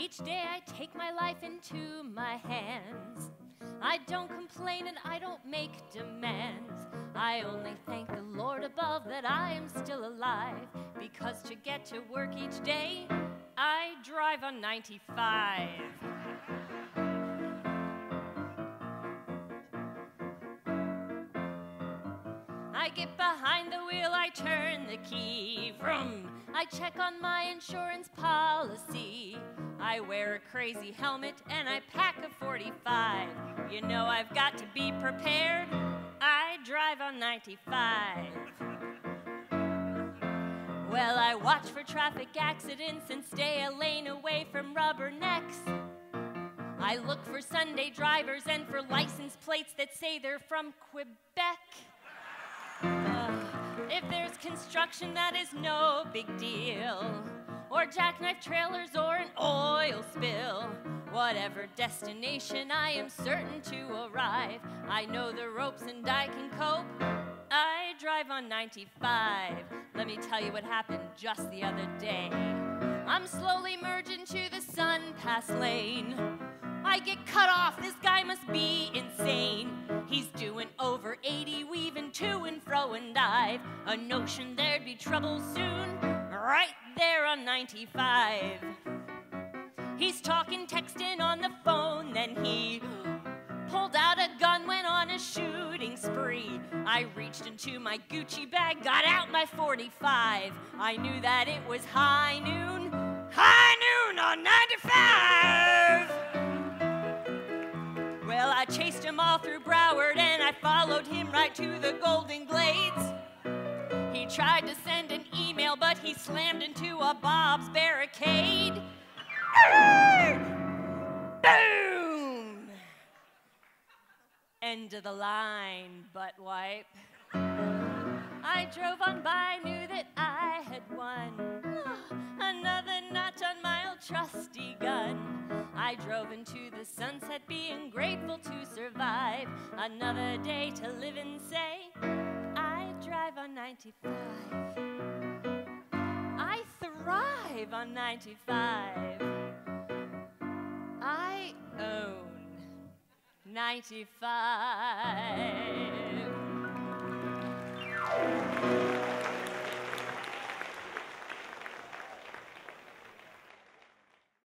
Each day I take my life into my hands. I don't complain and I don't make demands. I only thank the Lord above that I am still alive. Because to get to work each day, I drive on 95. I get behind the wheel, I turn the key. Vroom! I check on my insurance policy. I wear a crazy helmet and I pack a 45. You know I've got to be prepared. I drive on 95. Well, I watch for traffic accidents and stay a lane away from rubbernecks. I look for Sunday drivers and for license plates that say they're from Quebec. Uh, if there's construction, that is no big deal. Or jackknife trailers or an oil spill. Whatever destination I am certain to arrive. I know the ropes and I can cope. I drive on 95. Let me tell you what happened just the other day. I'm slowly merging to the sun pass lane. I get cut off, this guy must be insane. He's doing over 80, weaving to and fro and dive. A notion there'd be trouble soon, right there on 95. He's talking, texting on the phone, then he pulled out a gun, went on a shooting spree. I reached into my Gucci bag, got out my 45. I knew that it was high noon, high noon on 95. Well, I chased him all through Broward and I followed him right to the Golden Glades. Tried to send an email, but he slammed into a Bob's barricade. Boom! End of the line, butt wipe. I drove on by, knew that I had won. Another notch on my old trusty gun. I drove into the sunset, being grateful to survive. Another day to live and say, I drive on 95. I thrive on 95. I own 95.